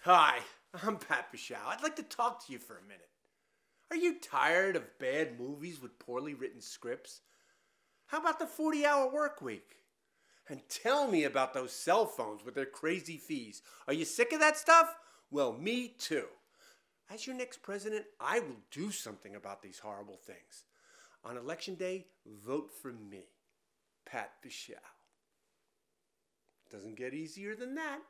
hi, i'm Pat Bishow. I'd like to talk to you for a minute. Are you tired of bad movies with poorly written scripts? How about the 40 hour work week? And tell me about those cell phones with their crazy fees. Are you sick of that stuff? Well, me too. As your next president, I will do something about these horrible things. On election day, vote for me, Pat Bishow. Doesn't get easier than that.